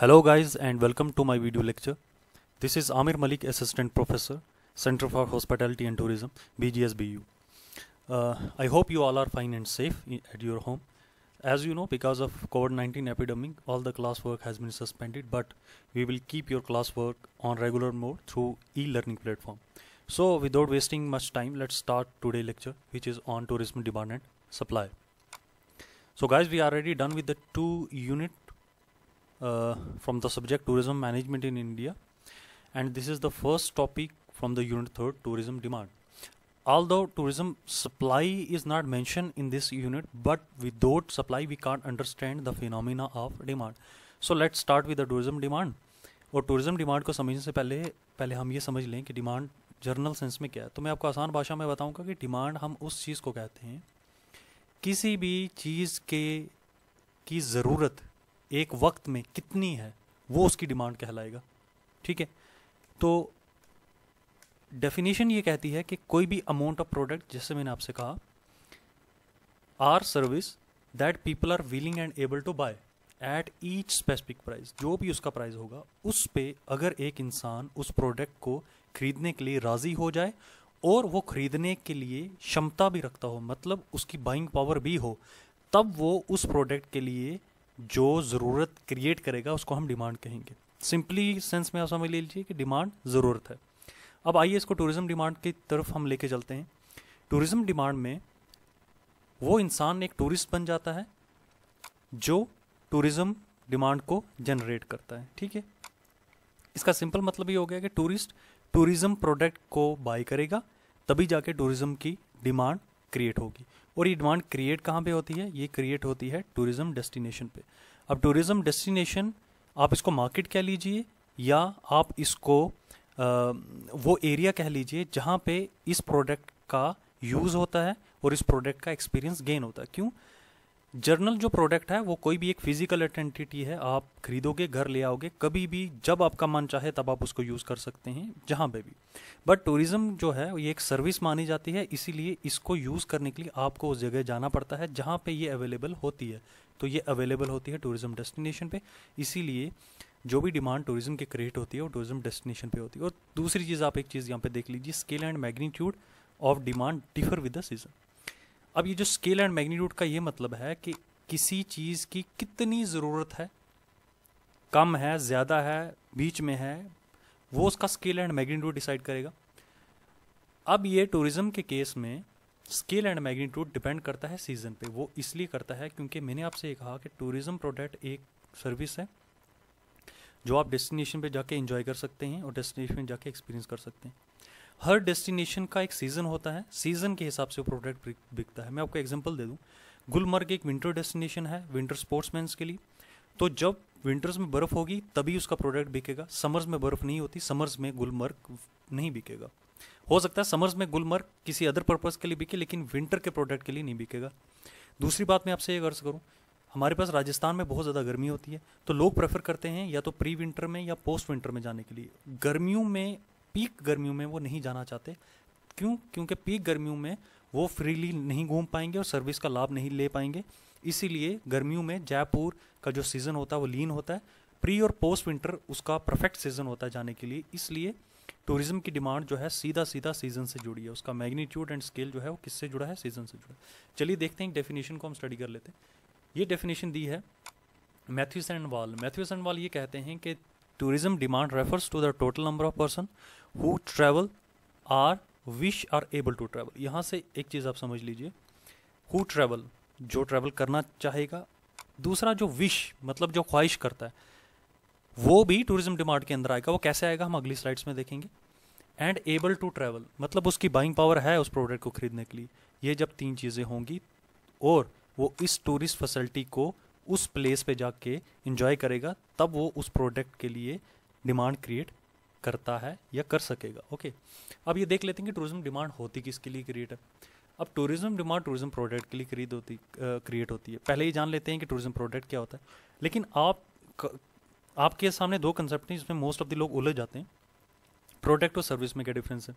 Hello guys and welcome to my video lecture. This is Amir Malik, Assistant Professor, Center for Hospitality and Tourism, BGSBU. Uh, I hope you all are fine and safe at your home. As you know, because of COVID-19 epidemic, all the classwork has been suspended, but we will keep your classwork on regular mode through e-learning platform. So without wasting much time, let's start today lecture, which is on tourism demand and supply. So guys, we are already done with the two unit uh, from the subject tourism management in India, and this is the first topic from the unit third tourism demand. Although tourism supply is not mentioned in this unit, but without supply we can't understand the phenomena of demand. So let's start with the tourism demand. और tourism demand को समझने से पहले पहले हम ये समझ लें कि डिमांड जर्नल सेंस में क्या है तो मैं आपको आसान भाषा में बताऊँगा कि डिमांड हम उस चीज़ को कहते हैं किसी भी चीज़ के की ज़रूरत एक वक्त में कितनी है, वो उसकी डिमांड कहलाएगा। ठीक है? तो डेफिनेशन ये कहती है कि कोई भी अमाउंट ऑफ़ प्रोडक्ट, जैसे मैंने आपसे कहा, are service that people are willing and able to buy at each specific price, जो भी उसका प्राइस होगा, उस पे अगर एक इंसान उस प्रोडक्ट को खरीदने के लिए राज़ी हो जाए और वो खरीदने के लिए क्षमता भी रखता हो मतलब उसकी बाइंग पावर भी हो, तब वो उस प्रोडक्ट के लिए जो ज़रूरत क्रिएट करेगा, उसको हम डिमांड कहेंगे। सिंपली सेंस में आप समझ लीजिए कि डिमांड ज़रूरत है। अब आइए इसको टूरिज़्म डिमांड की तरफ़ हम लेके चलते हैं। टूरिज़्म डिमांड में वो इंसान एक टूरिस्ट बन जाता है, जो टूरिज़्म डिमांड को जनरेट करता है। ठीक है? इसका सिंपल मतलब ये हो गया कि टूरिस्ट टूरिज़्म प्रोडक्ट को बाय करेगा, तभी जाके टूरिज़्म की डिमांड क्रिएट होगी। और ये डिमांड क्रिएट कहाँ पे होती है? ये क्रिएट होती है टूरिज़्म डेस्टिनेशन पे। अब टूरिज़्म डेस्टिनेशन आप इसको मार्केट कह लीजिए या आप इसको आ, वो एरिया कह लीजिए जहाँ पे इस प्रोडक्ट का यूज़ होता है और इस प्रोडक्ट का एक्सपीरियंस गेन होता है। क्यों? जर्नल जो प्रोडक्ट है, वो कोई भी एक फ़िज़िकल एंटिटी है, आप खरीदोगे, घर ले आओगे, कभी भी, जब आपका मन चाहे, तब आप उसको यूज़ कर सकते हैं, जहाँ पे भी। बट टूरिज़्म जो है, ये एक सर्विस मानी जाती है, इसीलिए इसको यूज़ करने के लिए आपको उस जगह जाना पड़ता है, जहाँ पे ये अवेलेबल होती है। तो ये अवेलेबल होती है टूरिज़्म डेस्टिनेशन पे, इसीलिए जो भी डिमांड टूरिज़्म के क्रिएट होती है, वो टूरिज़्म डेस्टिनेशन पे होती है। और दूसरी चीज़ आप एक चीज़ यहाँ पे देख लीजिए scale and magnitude of demand differ with the season अब ये जो स्केल एंड मैग्नीट्यूड का ये मतलब है कि किसी चीज़ की कितनी ज़रूरत है, कम है, ज़्यादा है, बीच में है, वो उसका स्केल एंड मैग्नीट्यूड डिसाइड करेगा। अब ये टूरिज़्म के केस में स्केल एंड मैग्नीट्यूड डिपेंड करता है सीज़न पे। वो इसलिए करता है क्योंकि मैंने आपसे ये कहा कि टूरिज़्म प्रोडक्ट एक सर्विस है, जो आप डेस्टिनेशन पे जाके एंजॉय कर सकते हैं और डेस्टिनेशन में जाके एक्सपीरियंस कर सकते हैं। हर डेस्टिनेशन का एक सीज़न होता है, सीज़न के हिसाब से वो प्रोडक्ट बिकता है। मैं आपको एग्जांपल दे दूँ। गुलमर्ग एक विंटर डेस्टिनेशन है, विंटर स्पोर्ट्समैन्स के लिए। तो जब विंटर्स में बर्फ़ होगी, तभी उसका प्रोडक्ट बिकेगा। समर्स में बर्फ़ नहीं होती, समर्स में गुलमर्ग नहीं बिकेगा। हो सकता है समर्स में गुलमर्ग किसी अदर पर्पज़ के लिए बिके, लेकिन विंटर के प्रोडक्ट के लिए नहीं बिकेगा। दूसरी बात मैं आपसे ये अर्ज़ करूँ, हमारे पास राजस्थान में बहुत ज़्यादा गर्मी होती है तो लोग प्रेफर करते हैं या तो प्री विंटर में या पोस्ट विंटर में जाने के लिए। गर्मियों में पीक गर्मियों में वो नहीं जाना चाहते। क्यों? क्योंकि पीक गर्मियों में वो फ्रीली नहीं घूम पाएँगे और सर्विस का लाभ नहीं ले पाएँगे। इसीलिए गर्मियों में जयपुर का जो सीज़न होता है वो लीन होता है। प्री और पोस्ट विंटर उसका परफेक्ट सीज़न होता है जाने के लिए। इसलिए टूरिज़्म की डिमांड जो है सीधा सीधा सीज़न से जुड़ी है। उसका मैग्नीट्यूड एंड स्केल जो है वो किससे जुड़ा है? सीज़न से जुड़ा है। चलिए देखते हैं डेफिनेशन को हम स्टडी कर लेते हैं। ये डेफिनेशन दी है Mathews and Wall Mathews and Wall ये कहते हैं कि tourism demand refers to the total number of person. Who travel are wish are able to travel यहाँ से एक चीज़ आप समझ लीजिए। हु ट्रैवल जो ट्रैवल करना चाहेगा। दूसरा जो विश मतलब जो ख्वाहिश करता है, वो भी टूरिज़्म डिमांड के अंदर आएगा। वो कैसे आएगा, हम अगली स्लाइड्स में देखेंगे। एंड एबल टू ट्रैवल मतलब उसकी बाइंग पावर है उस प्रोडक्ट को खरीदने के लिए। ये जब तीन चीज़ें होंगी, और वो इस टूरिस्ट फैसिलिटी को उस प्लेस पे जाके इंजॉय करेगा, तब वो उस प्रोडक्ट के लिए डिमांड क्रिएट करता है या कर सकेगा। ओके अब ये देख लेते हैं कि टूरिज़्म डिमांड होती किसके लिए क्रिएट है। अब टूरिज़्म डिमांड टूरिज़्म प्रोडक्ट के लिए खरीद होती क्रिएट होती है। पहले ही जान लेते हैं कि टूरिज़्म प्रोडक्ट क्या होता है। लेकिन आप आपके सामने दो कंसेप्ट हैं जिसमें मोस्ट ऑफ़ द लोग उलझ जाते हैं। प्रोडक्ट और सर्विस में क्या डिफरेंस है?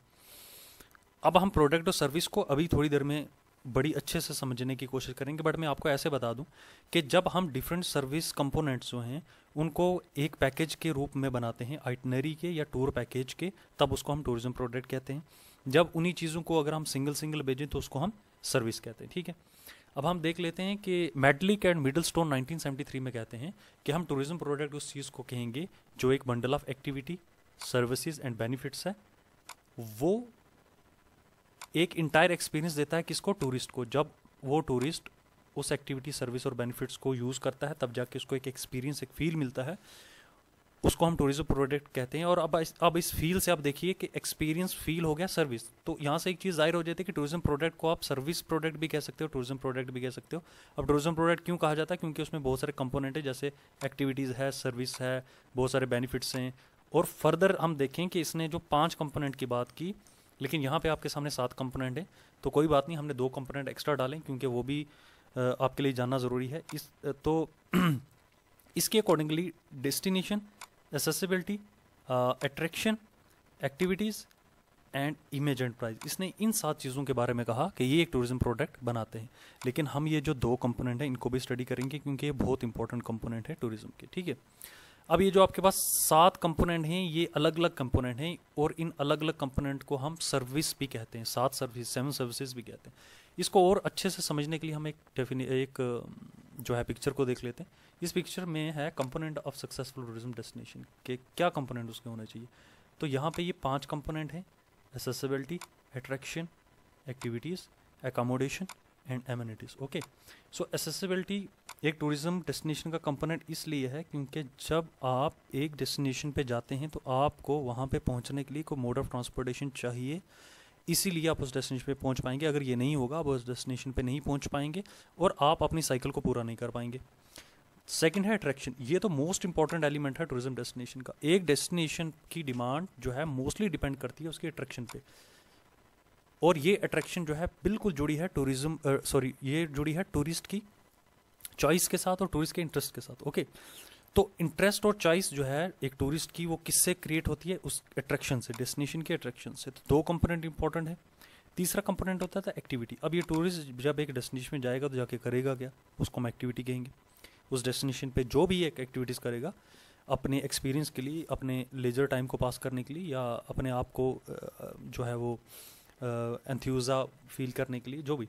अब हम प्रोडक्ट और सर्विस को अभी थोड़ी देर में बड़ी अच्छे से समझने की कोशिश करेंगे, बट मैं आपको ऐसे बता दूँ कि जब हम डिफरेंट सर्विस कंपोनेंट्स जो हैं, उनको एक पैकेज के रूप में बनाते हैं आइटनरी के या टूर पैकेज के, तब उसको हम टूरिज़्म प्रोडक्ट कहते हैं। जब उन्हीं चीज़ों को अगर हम सिंगल सिंगल भेजें तो उसको हम सर्विस कहते हैं, ठीक है? अब हम देख लेते हैं कि मेडलिक एंड मिडल स्टोन 1973 में कहते हैं कि हम टूरिज़्म प्रोडक्ट उस चीज़ को कहेंगे जो एक bundle of activity services and benefits है। वो एक इंटायर एक्सपीरियंस देता है किसको? टूरिस्ट को। जब वो टूरिस्ट उस एक्टिविटी सर्विस और बेनिफिट्स को यूज़ करता है, तब जाके उसको एक एक्सपीरियंस एक फील मिलता है। उसको हम टूरिज़्म प्रोडक्ट कहते हैं। और अब इस अब इस फील से आप देखिए कि एक्सपीरियंस फील हो गया सर्विस तो यहाँ से एक चीज़ ज़ाहिर हो जाती है कि टूरिज़्म प्रोडक्ट को आप सर्विस प्रोडक्ट भी कह सकते हो टूरिज़्म प्रोडक्ट भी कह सकते हो। अब टूरिज़्म प्रोडक्ट क्यों कहा जाता है? क्योंकि उसमें बहुत सारे कंपोनेंट है, जैसे एक्टिविटीज़ है सर्विस है, बहुत सारे बेनिफिट्स हैं। और फर्दर हम देखें कि इसने जो पाँच कंपोनेंट की बात की लेकिन यहाँ पे आपके सामने सात कंपोनेंट हैं तो कोई बात नहीं, हमने दो कंपोनेंट एक्स्ट्रा डालें, क्योंकि वो भी आपके लिए जानना ज़रूरी है। इस तो इसके accordingly destination accessibility attraction activities and image and price इसने इन सात चीज़ों के बारे में कहा कि ये एक टूरिज़्म प्रोडक्ट बनाते हैं। लेकिन हम ये जो दो कंपोनेंट हैं, इनको भी स्टडी करेंगे, क्योंकि ये बहुत इंपॉर्टेंट कंपोनेंट है टूरिज़्म के, ठीक है? अब ये जो आपके पास सात कंपोनेंट हैं, ये अलग अलग कंपोनेंट हैं और इन अलग अलग कंपोनेंट को हम सर्विस भी कहते हैं, सात सर्विस सेवन सर्विसेज़ भी कहते हैं। इसको और अच्छे से समझने के लिए हम एक डेफिने एक जो है पिक्चर को देख लेते हैं। इस पिक्चर में है component of successful tourism destination के क्या कंपोनेंट उसके होने चाहिए? तो यहाँ पे ये पाँच कंपोनेंट हैं accessibility attraction activities accommodation and amenities okay so accessibility एक टूरिज़्म डेस्टिनेशन का कंपोनेंट इसलिए है क्योंकि जब आप एक डेस्टिनेशन पे जाते हैं तो आपको वहाँ पे पहुँचने के लिए कोई मोड ऑफ़ ट्रांसपोर्टेशन चाहिए। इसीलिए आप उस डेस्टिनेशन पे पहुँच पाएँगे। अगर ये नहीं होगा, आप उस डेस्टिनेशन पे नहीं पहुँच पाएँगे और आप अपनी साइकिल को पूरा नहीं कर पाएँगे। सेकेंड है अट्रैक्शन ये तो मोस्ट इंपॉर्टेंट एलिमेंट है टूरिज़्म डेस्टिनेशन का। एक डेस्टिनेशन की डिमांड जो है मोस्टली डिपेंड करती है उसके अट्रैक्शन पे। और ये अट्रैक्शन जो है बिल्कुल जुड़ी है टूरिज़्म सॉरी ये जुड़ी है टूरिस्ट की चॉइस के साथ और टूरिस्ट के इंटरेस्ट के साथ ओके तो इंटरेस्ट और चॉइस जो है, एक टूरिस्ट की वो किससे क्रिएट होती है? उस अट्रैक्शन से डेस्टिनेशन के अट्रैक्शन से। तो दो कंपोनेंट इंपॉर्टेंट है। तीसरा कंपोनेंट होता था एक्टिविटी अब ये टूरिस्ट जब एक डेस्टिनेशन में जाएगा तो जाके करेगा क्या? उसको हम एक्टिविटी कहेंगे। उस डेस्टिनेशन पे जो भी एक एक्टिविटीज़ करेगा, अपने एक्सपीरियंस के लिए, अपने लेजर टाइम को पास करने के लिए या अपने आप को जो है वो एंथ्यूज़ा फील करने के लिए, जो भी।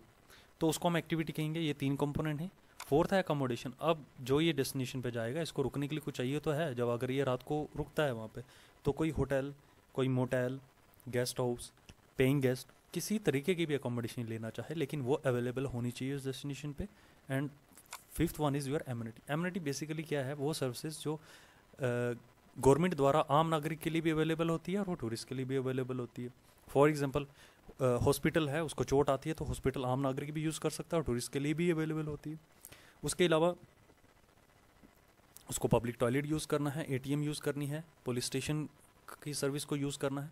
तो उसको हम एक्टिविटी कहेंगे, ये तीन कंपोनेंट हैं। फोर्थ है अकोमोडेशन अब जो ये डेस्टिनेशन पे जाएगा, इसको रुकने के लिए कुछ चाहिए तो है। जब अगर ये रात को रुकता है वहाँ पे तो कोई होटल कोई motel guest house paying guest किसी तरीके की भी अकोमोडेशन लेना चाहे, लेकिन वो अवेलेबल होनी चाहिए उस डेस्टिनेशन पे। And fifth one is your amenity amenity basically क्या है? वो सर्विसेज़ जो गवर्नमेंट द्वारा आम नागरिक के लिए भी अवेलेबल होती है और वो टूरिस्ट के लिए भी अवेलेबल होती है। फॉर एग्ज़ाम्पल हॉस्पिटल है उसको चोट आती है तो हॉस्पिटल आम नागरिक भी यूज़ कर सकता है और टूरिस्ट के लिए भी अवेलेबल होती है। उसके अलावा उसको पब्लिक टॉयलेट यूज़ करना है एटीएम यूज़ करनी है पुलिस स्टेशन की सर्विस को यूज़ करना है।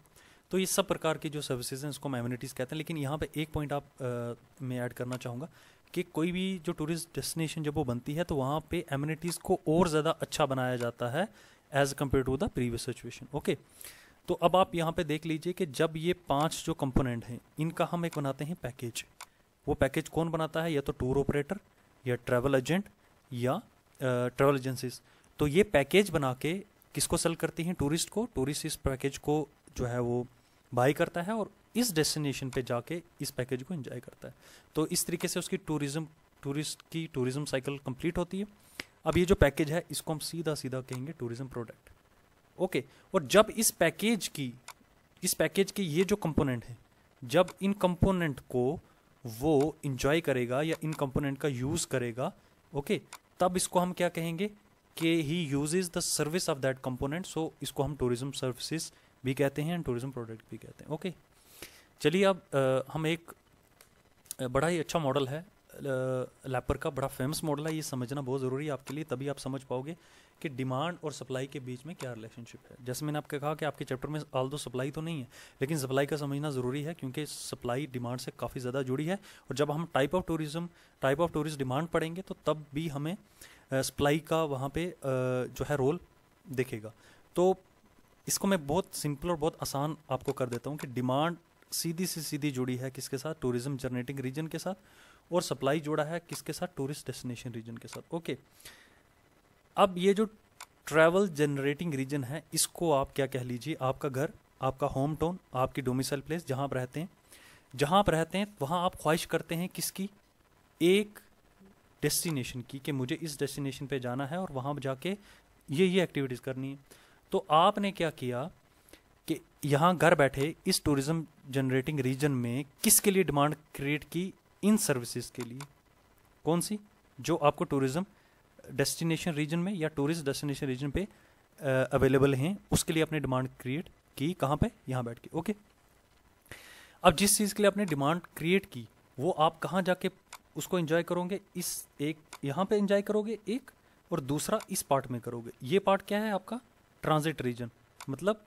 तो ये सब प्रकार की जो सर्विसेज़ हैं उसको हम एम्यूनिटीज़ कहते हैं लेकिन यहाँ पे एक पॉइंट आप आ, मैं ऐड करना चाहूँगा कि कोई भी जो टूरिस्ट डेस्टिनेशन जब वो बनती है तो वहाँ पे एम्यूनिटीज़ को और ज़्यादा अच्छा बनाया जाता है as compare to the previous situation okay तो अब आप यहाँ पे देख लीजिए कि जब ये पाँच जो कंपोनेंट हैं, इनका हम एक बनाते हैं पैकेज वो पैकेज कौन बनाता है? या तो टूर ऑपरेटर या ट्रैवल एजेंट या ट्रैवल एजेंसीज तो ये पैकेज बना के किसको सेल करती हैं? टूरिस्ट को। टूरिस्ट इस पैकेज को जो है वो बाई करता है और इस डेस्टिनेशन पे जाके इस पैकेज को एंजॉय करता है। तो इस तरीके से उसकी टूरिज़्म टूरिस्ट की टूरिज़्म साइकिल कंप्लीट होती है। अब ये जो पैकेज है, इसको हम सीधा सीधा कहेंगे टूरिज़्म प्रोडक्ट ओके और जब इस पैकेज की इस पैकेज के ये जो कंपोनेंट है जब इन कंपोनेंट को वो इंजॉय करेगा या इन कंपोनेंट का यूज़ करेगा ओके तब इसको हम क्या कहेंगे? कि he use the service of that component so इसको हम टूरिज़्म सर्विसेज़ भी कहते हैं एंड टूरिज़्म प्रोडक्ट भी कहते हैं ओके। चलिए अब आ, हम एक बड़ा ही अच्छा मॉडल है लैपर का बड़ा फ़ेमस मॉडल है ये समझना बहुत ज़रूरी है आपके लिए तभी आप समझ पाओगे। कि डिमांड और सप्लाई के बीच में क्या रिलेशनशिप है। जैसे मैंने आपको कहा कि आपके चैप्टर में ऑल दो सप्लाई तो नहीं है, लेकिन सप्लाई का समझना ज़रूरी है क्योंकि सप्लाई डिमांड से काफ़ी ज़्यादा जुड़ी है और जब हम type of tourism type of tourist demand पढ़ेंगे तो तब भी हमें सप्लाई का वहाँ पर जो है रोल देखेगा। तो इसको मैं बहुत सिंपल और बहुत आसान आपको कर देता हूँ कि डिमांड सीधी सी सीधी जुड़ी है किसके साथ? टूरिज़्म जनरेटिंग रीजन के साथ और सप्लाई जुड़ा है किसके साथ? टूरिस्ट डेस्टिनेशन रीजन के साथ। ओके अब ये जो ट्रैवल जनरेटिंग रीजन है, इसको आप क्या कह लीजिए? आपका घर, आपका होम टाउन आपकी डोमिसाइल प्लेस जहाँ आप रहते हैं। जहाँ आप रहते हैं, वहाँ आप ख्वाहिश करते हैं किसकी? एक डेस्टिनेशन की कि मुझे इस डेस्टिनेशन पे जाना है और वहाँ जाके ये ये एक्टिविटीज़ करनी है। तो आपने क्या किया कि यहाँ घर बैठे इस टूरिज़्म जनरेटिंग रीजन में किसके लिए डिमांड क्रिएट की? इन सर्विसेज़ के लिए। कौन सी? जो आपको टूरिज़्म डेस्टिनेशन रीजन में या टूरिस्ट डेस्टिनेशन रीजन पे अवेलेबल हैं। उसके लिए आपने डिमांड क्रिएट की, कहाँ पे? यहाँ बैठ के। ओके अब जिस चीज़ के लिए आपने डिमांड क्रिएट की, वो आप कहाँ जाके उसको एंजॉय करोगे? इस एक, यहाँ पे एंजॉय करोगे एक, और दूसरा इस पार्ट में करोगे। ये पार्ट क्या है आपका? ट्रांजिट रीजन मतलब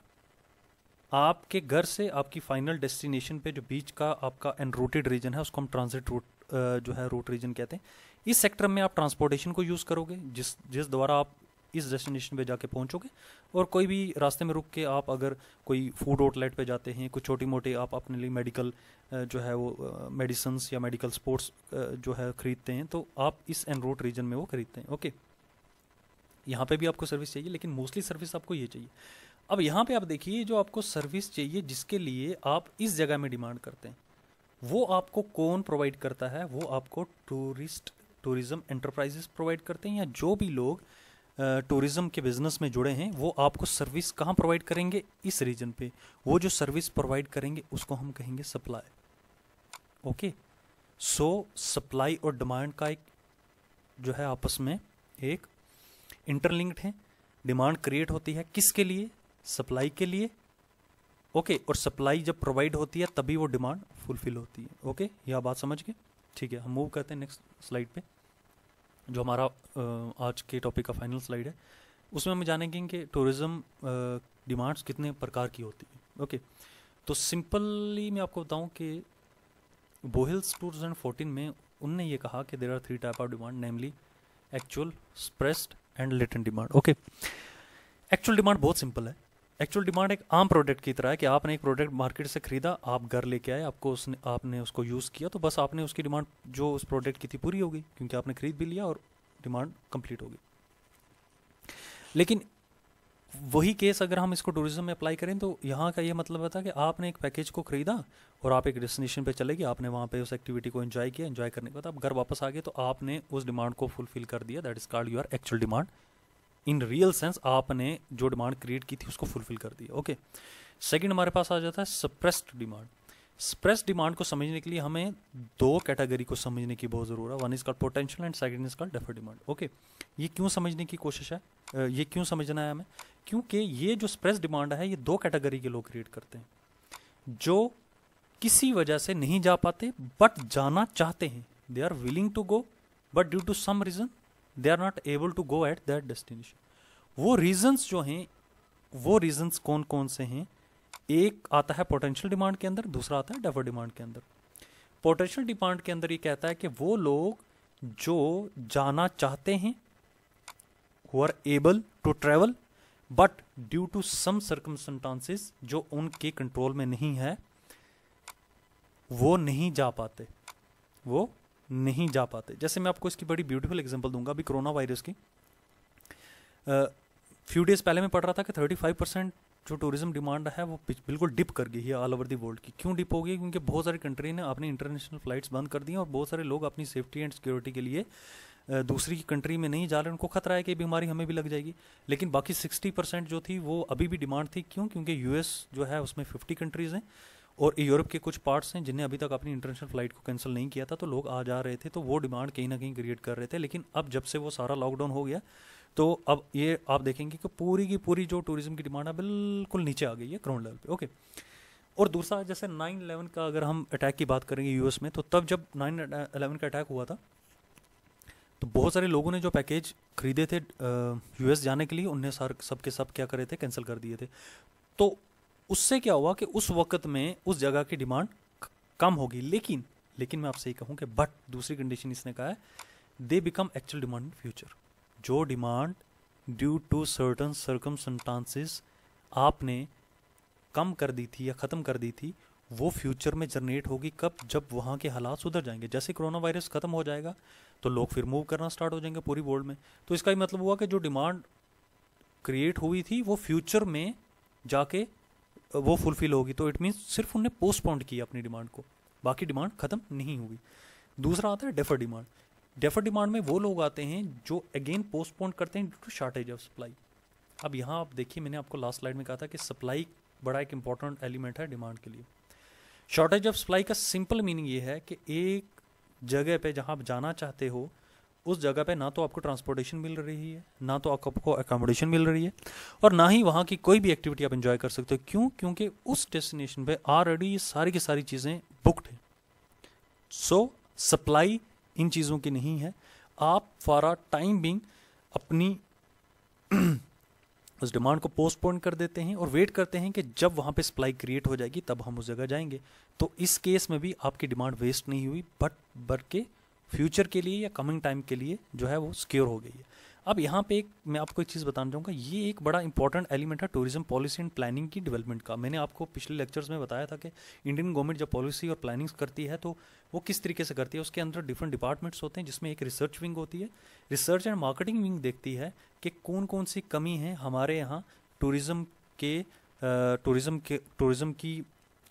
आपके घर से आपकी फाइनल डेस्टिनेशन पे जो बीच का आपका एनरूटेड रीजन है, उसको हम ट्रांजिट रूट जो है रूट रीजन कहते हैं इस सेक्टर में आप ट्रांसपोर्टेशन को यूज़ करोगे, जिस जिस द्वारा आप इस डेस्टिनेशन पे जाके पहुंचोगे, और कोई भी रास्ते में रुक के आप अगर कोई फ़ूड आउटलेट पे जाते हैं, कुछ छोटी मोटी आप अपने लिए मेडिकल जो है वो मेडिसन या मेडिकल स्पोर्ट्स जो है ख़रीदते हैं तो आप इस एन रूट रीजन में वो खरीदते हैं, ओके? यहाँ पे भी आपको सर्विस चाहिए, लेकिन मोस्टली सर्विस आपको ये चाहिए। अब यहाँ पे आप देखिए, जो आपको सर्विस चाहिए, जिसके लिए आप इस जगह में डिमांड करते हैं, वो आपको कौन प्रोवाइड करता है, वो आपको टूरिस्ट टूरिज़्म एंटरप्राइजेस प्रोवाइड करते हैं या जो भी लोग टूरिज़्म के बिज़नेस में जुड़े हैं वो आपको सर्विस कहाँ प्रोवाइड करेंगे? इस रीजन पे। वो जो सर्विस प्रोवाइड करेंगे उसको हम कहेंगे सप्लाई ओके सो सप्लाई और डिमांड का एक जो है आपस में एक इंटरलिंक्ड है। डिमांड क्रिएट होती है किसके लिए? सप्लाई के लिए। ओके okay, और सप्लाई जब प्रोवाइड होती है तभी वो डिमांड फुलफिल होती है। Okay okay? यह बात समझ गए? ठीक है हम मूव करते हैं नेक्स्ट स्लाइड पे। जो हमारा आज के टॉपिक का फाइनल स्लाइड है, उसमें हम जानेंगे कि टूरिज़्म डिमांड्स कितने प्रकार की होती है ओके तो सिंपली मैं आपको बताऊँ कि बोहिल्स 2014 में उनने ये कहा कि there are three type of demand namely actual suppressed and latent demand okay actual demand बहुत सिंपल है। एक्चुअल डिमांड एक आम प्रोडक्ट की तरह है कि आपने एक प्रोडक्ट मार्केट से खरीदा, आप घर लेके आए, आपको उसने, आपने उसको यूज़ किया तो बस आपने उसकी डिमांड जो उस प्रोडक्ट की थी पूरी हो गई, क्योंकि आपने खरीद भी लिया और डिमांड कंप्लीट हो गई। लेकिन वही केस अगर हम इसको टूरिज़्म में अप्लाई करें तो यहाँ का ये मतलब था कि आपने एक पैकेज को खरीदा और आप एक डेस्टिनेशन पे चले गए, आपने वहाँ पे उस एक्टिविटी को एंजॉय किया एंजॉय करने के बाद आप घर वापस आ गए तो आपने उस डिमांड को फुलफिल कर दिया that is called your actual demand in real sense आपने जो डिमांड क्रिएट की थी, उसको फुलफिल कर दिया ओके सेकंड हमारे पास आ जाता है सप्रेस्ड डिमांड स्प्रेस डिमांड को समझने के लिए हमें दो कैटेगरी को समझने की बहुत ज़रूरत है। One is called potential and second is called deferred demand okay ये क्यों समझने की कोशिश है? ये क्यों समझना है हमें? क्योंकि ये जो स्प्रेस डिमांड है, ये दो कैटेगरी के लोग क्रिएट करते हैं, जो किसी वजह से नहीं जा पाते बट जाना चाहते हैं। They are willing to go but due to some reason they are not able to go at that destination वो रीजंस जो हैं, वो रीजंस कौन कौन से हैं? एक आता है पोटेंशियल डिमांड के अंदर, दूसरा आता है डेफर डिमांड के अंदर। पोटेंशियल डिमांड के अंदर ये कहता है कि वो लोग जो जाना चाहते हैं who are able to travel but due to some circumstances जो उनके कंट्रोल में नहीं है, वो नहीं जा पाते। वो नहीं जा पाते। जैसे मैं आपको इसकी बड़ी ब्यूटीफुल एग्जांपल दूँगा अभी कोरोना वायरस की फ्यू डेज़ पहले मैं पढ़ रहा था कि 35 परसेंट जो टूरिज़्म डिमांड है वो बिल्कुल डिप कर गई है ऑल ओवर दी वर्ल्ड की। क्यों डिप हो गई? क्योंकि बहुत सारी कंट्री ने अपनी इंटरनेशनल फ्लाइट्स बंद कर दी हैं और बहुत सारे लोग अपनी सेफ्टी एंड सिक्योरिटी के लिए दूसरी कंट्री में नहीं जा रहे। उनको खतरा है कि बीमारी हमें भी लग जाएगी। लेकिन बाकी सिक्सटी परसेंट जो थी वो अभी भी डिमांड थी। क्यों? क्योंकि यूएस जो है उसमें फिफ्टी कंट्रीज़ हैं। और यूरोप के कुछ पार्ट्स हैं जिन्हें अभी तक अपनी इंटरनेशनल फ़्लाइट को कैंसिल नहीं किया था तो लोग आ जा रहे थे तो वो डिमांड कहीं ना कहीं क्रिएट कर रहे थे। लेकिन अब जब से वो सारा लॉकडाउन हो गया तो अब ये आप देखेंगे कि पूरी की पूरी जो टूरिज़्म की डिमांड है, बिल्कुल नीचे आ गई है ग्राउंड लेवल पे। ओके और दूसरा, जैसे नाइन इलेवन का अगर हम अटैक की बात करेंगे यूएस में तो तब जब नाइन इलेवन का अटैक हुआ था तो बहुत सारे लोगों ने जो पैकेज खरीदे थे यूएस जाने के लिए उनने सार, सबके सब क्या करे थे कैंसिल कर दिए थे। तो उससे क्या हुआ कि उस वक्त में उस जगह की डिमांड कम होगी। लेकिन लेकिन मैं आपसे ये कहूँ कि बट दूसरी कंडीशन इसने कहा है they become actual demand in future जो demand due to certain circumstances आपने कम कर दी थी या ख़त्म कर दी थी, वो फ्यूचर में जनरेट होगी कब? जब वहाँ के हालात सुधर जाएँगे। जैसे कोरोना वायरस ख़त्म हो जाएगा तो लोग फिर मूव करना स्टार्ट हो जाएँगे पूरी वर्ल्ड में। तो इसका ही मतलब हुआ कि जो डिमांड क्रिएट हुई थी, वो फ्यूचर में जाके वो फुलफिल होगी तो इट मीन्स सिर्फ़ उन्हें पोस्टपोन्ड किया अपनी डिमांड को। बाकी डिमांड ख़त्म नहीं हुई। दूसरा आता है डेफर डिमांड डेफर डिमांड में वो लोग आते हैं जो अगेन पोस्टपोन्ड करते हैं due to shortage of supply अब यहाँ आप देखिए, मैंने आपको लास्ट स्लाइड में कहा था कि सप्लाई बड़ा एक इंपॉर्टेंट एलिमेंट है डिमांड के लिए। शॉर्टेज ऑफ़ सप्लाई का सिंपल मीनिंग ये है कि एक जगह पे जहाँ आप जाना चाहते हो उस जगह पे ना तो आपको ट्रांसपोर्टेशन मिल रही है, ना तो आपको अकोमोडेशन मिल रही है और ना ही वहाँ की कोई भी एक्टिविटी आप इंजॉय कर सकते हो। क्यों? क्योंकि उस डेस्टिनेशन पे ऑलरेडी ये सारी की सारी चीज़ें बुकड है। सो सप्लाई इन चीज़ों की नहीं है। आप फॉर आ टाइम बिंग अपनी उस डिमांड को पोस्टपोन कर देते हैं और वेट करते हैं कि जब वहाँ पे सप्लाई क्रिएट हो जाएगी, तब हम उस जगह जाएँगे। तो इस केस में भी आपकी डिमांड वेस्ट नहीं हुई बट बर के फ्यूचर के लिए या कमिंग टाइम के लिए जो है वो सिक्योर हो गई है। अब यहाँ पे एक मैं आपको एक चीज़ बताना चाहूँगा, ये एक बड़ा इंपॉर्टेंट एलिमेंट है टूरिज़्म पॉलिसी एंड प्लानिंग की डेवलपमेंट का। मैंने आपको पिछले लेक्चर्स में बताया था कि इंडियन गवर्नमेंट जब पॉलिसी और प्लानिंग्स करती है तो वो किस तरीके से करती है, उसके अंदर डिफरेंट डिपार्टमेंट्स होते हैं जिसमें एक रिसर्च विंग होती है। रिसर्च एंड मार्केटिंग विंग देखती है कि कौन कौन सी कमी है हमारे यहाँ टूरिज़्म के टूरिज़्म के टूरिज़्म की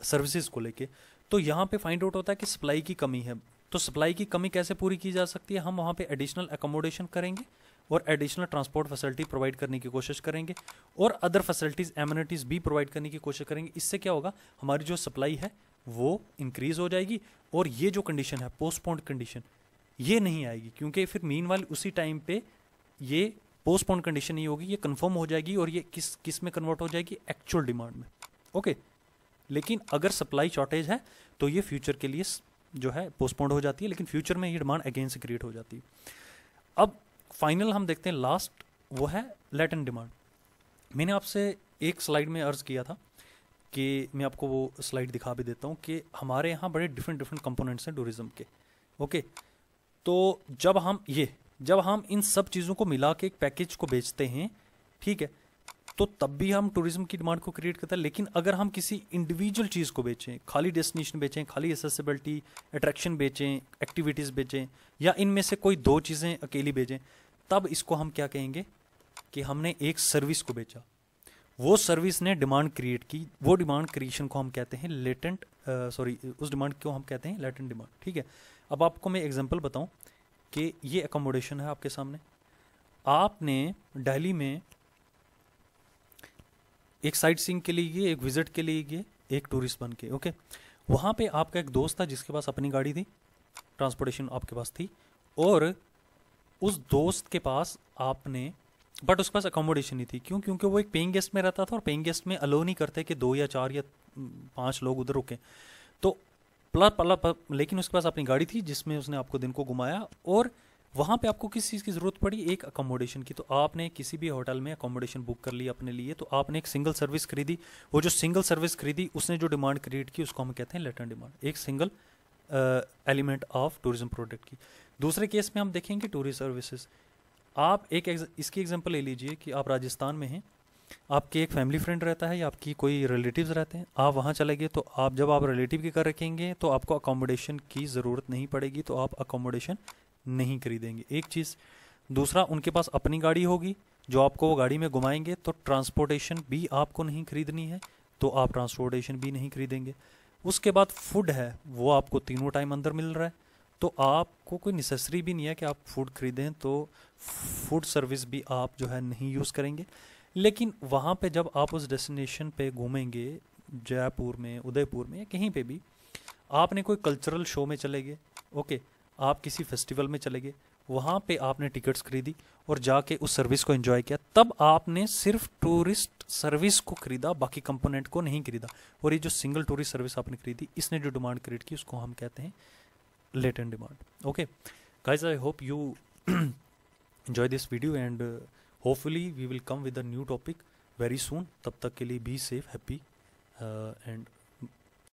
सर्विसेज़ को लेके। तो यहाँ पे फाइंड आउट होता है कि सप्लाई की कमी है। तो सप्लाई की कमी कैसे पूरी की जा सकती है? हम वहाँ पे एडिशनल एकोमोडेशन करेंगे और एडिशनल ट्रांसपोर्ट फैसिलिटी प्रोवाइड करने की कोशिश करेंगे और अदर फैसिलिटीज़ एम्यूनिटीज़ भी प्रोवाइड करने की कोशिश करेंगे। इससे क्या होगा? हमारी जो सप्लाई है, वो इंक्रीज हो जाएगी और ये जो कंडीशन है पोस्टपोन्ड कंडीशन ये नहीं आएगी। क्योंकि फिर मीन उसी टाइम पे ये पोस्टपोन कंडीशन नहीं होगी, ये कंफर्म हो जाएगी और ये किस किसमें कन्वर्ट हो जाएगी? एक्चुअल डिमांड में। ओके लेकिन अगर सप्लाई शॉर्टेज है तो ये फ्यूचर के लिए जो है पोस्टपोन्ड हो जाती है, लेकिन फ्यूचर में ये डिमांड अगेन से क्रिएट हो जाती है। अब फाइनल हम देखते हैं लास्ट वो है लेटन डिमांड मैंने आपसे एक स्लाइड में अर्ज़ किया था कि मैं आपको वो स्लाइड दिखा भी देता हूँ कि हमारे यहाँ बड़े डिफरेंट डिफरेंट कंपोनेंट्स हैं टूरिज़्म के। ओके तो जब हम, ये, जब हम इन सब चीज़ों को मिला के एक पैकेज को बेचते हैं, ठीक है तो तब भी हम टूरिज़्म की डिमांड को क्रिएट करते हैं। लेकिन अगर हम किसी इंडिविजुअल चीज़ को बेचें, खाली डेस्टिनेशन बेचें, खाली एसेसिबिलिटी अट्रैक्शन बेचें एक्टिविटीज़ बेचें, या इनमें से कोई दो चीज़ें अकेली बेचें, तब इसको हम क्या कहेंगे कि हमने एक सर्विस को बेचा। वो सर्विस ने डिमांड क्रिएट की। वो डिमांड क्रिएशन को हम कहते हैं लेटेंट सॉरी उस डिमांड को हम कहते हैं लेटेंट डिमांड ठीक है? अब आपको मैं एग्जांपल बताऊँ कि ये अकोमोडेशन है आपके सामने। आपने दिल्ली में एक साइट सीइंग के लिए गए, एक विज़िट के लिए गए, एक टूरिस्ट बन के, ओके? वहाँ पे आपका एक दोस्त था जिसके पास अपनी गाड़ी थी, ट्रांसपोर्टेशन आपके पास थी, और उस दोस्त के पास आपने, बट उसके पास अकोमोडेशन नहीं थी। क्यों? क्योंकि वो एक पेइंग गेस्ट में रहता था और पेइंग गेस्ट में अलो नहीं करते कि दो या चार या पाँच लोग उधर रुके। तो प्लस पला, लेकिन उसके पास अपनी गाड़ी थी जिसमें उसने आपको दिन को घुमाया और वहाँ पे आपको किस चीज़ की ज़रूरत पड़ी? एक अकोमोडेशन की। तो आपने किसी भी होटल में अकोमोडेशन बुक कर ली अपने लिए तो आपने एक सिंगल सर्विस खरीदी। वो जो सिंगल सर्विस खरीदी, उसने जो डिमांड क्रिएट की, उसको हम कहते हैं लेटर डिमांड एक single element of tourism product की। दूसरे केस में हम देखेंगे टूरिस्ट सर्विसेज़ आप एक इसकी एग्जांपल ले लीजिए कि आप राजस्थान में हैं, आपके एक फैमिली फ्रेंड रहता है या आपकी कोई रिलेटिव्स रहते हैं, आप वहाँ चले गए तो आप, जब आप रिलेटिव के घर रखेंगे तो आपको अकोमोडेशन की ज़रूरत नहीं पड़ेगी तो आप अकोमोडेशन नहीं खरीदेंगे। एक चीज़, दूसरा, उनके पास अपनी गाड़ी होगी, जो आपको वो गाड़ी में घुमाएँगे तो ट्रांसपोर्टेशन भी आपको नहीं खरीदनी है तो आप ट्रांसपोर्टेशन भी नहीं खरीदेंगे। उसके बाद फ़ूड है, वो आपको तीनों टाइम अंदर मिल रहा है तो आपको कोई नेसेसरी भी नहीं है कि आप फ़ूड खरीदें तो फ़ूड सर्विस भी आप जो है नहीं यूज़ करेंगे। लेकिन वहाँ पे जब आप उस डेस्टिनेशन पे घूमेंगे, जयपुर में, उदयपुर में या कहीं पे भी, आपने कोई कल्चरल शो में चले गए ओके आप किसी फेस्टिवल में चले गए वहाँ पे आपने टिकट्स खरीदी और जाके उस सर्विस को एंजॉय किया। तब आपने सिर्फ़ टूरिस्ट सर्विस को खरीदा बाकी कंपोनेंट को नहीं खरीदा। और ये जो सिंगल टूरिस्ट सर्विस आपने खरीदी इसने जो डिमांड क्रिएट की उसको हम कहते हैं latent demand okay guys I hope you enjoy this video and uh, hopefully we will come with a new topic very soon. tab tak ke liye be safe happy uh,